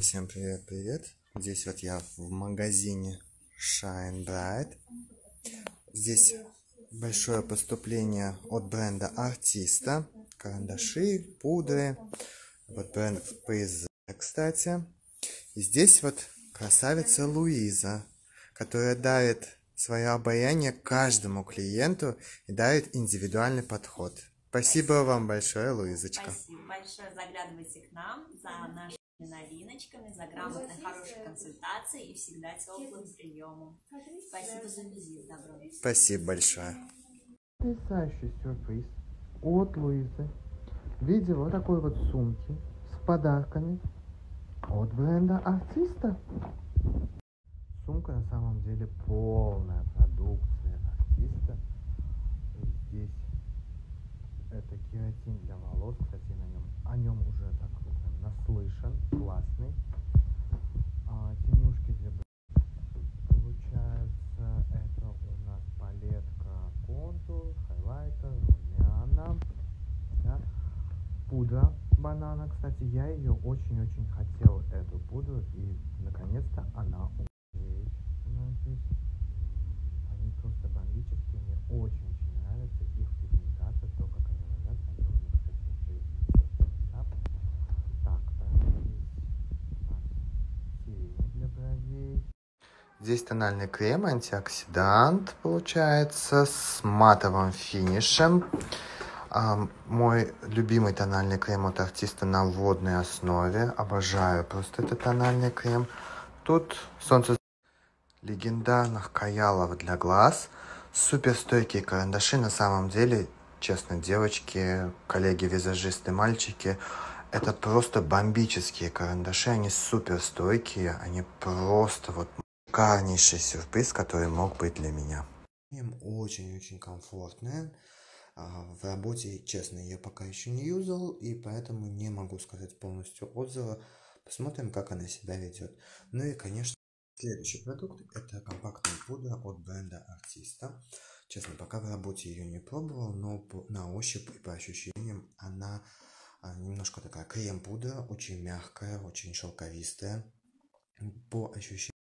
всем привет-привет. Здесь вот я в магазине Shine Bright. Здесь большое поступление от бренда Артиста. Карандаши, пудры. Вот бренд PZ, кстати. И здесь вот красавица Луиза, которая дарит свое обаяние каждому клиенту и дарит индивидуальный подход. Спасибо вам большое, Луизочка. Спасибо большое. Заглядывайте к нам за нашими новиночками, за грамотной, хорошей консультацией и всегда теплым приемом. Спасибо за визит. Добро. Спасибо большое. Потрясающий сюрприз от Луизы в виде вот такой вот сумки с подарками от бренда Артиста. Сумка на самом деле полная продукция Артиста. Здесь кератин для волос, кстати, на нем, о нем уже так вот наслышан, классный. А, тенюшки для Получается, это у нас палетка контур, хайлайтер, румяна, да. пудра банана, кстати, я ее очень-очень хотел, эту пудру, и наконец-то она у меня есть. Она здесь, м, Они просто бомбические, мне очень-очень нравится их пигментация, то, как они ложатся, они у них, кстати, еще и да. Так, э, здесь у нас тени для бровей. Здесь тональный крем, антиоксидант получается, с матовым финишем. А, мой любимый тональный крем от артиста на водной основе. Обожаю просто этот тональный крем. Тут солнце легендарных каялов для глаз. Суперстойкие карандаши. На самом деле, честно, девочки, коллеги-визажисты, мальчики, это просто бомбические карандаши. Они суперстойкие. Они просто вот шикарнейший сюрприз, который мог быть для меня. Им очень-очень комфортная. А, В работе, честно, я пока еще не юзал, и поэтому не могу сказать полностью отзыва. Посмотрим, как она себя ведет. Ну и, конечно, следующий продукт – это компактная пудра от бренда Артиста. Честно, пока в работе ее не пробовал, но на ощупь и по ощущениям она немножко такая крем-пудра, очень мягкая, очень шелковистая. По ощущениям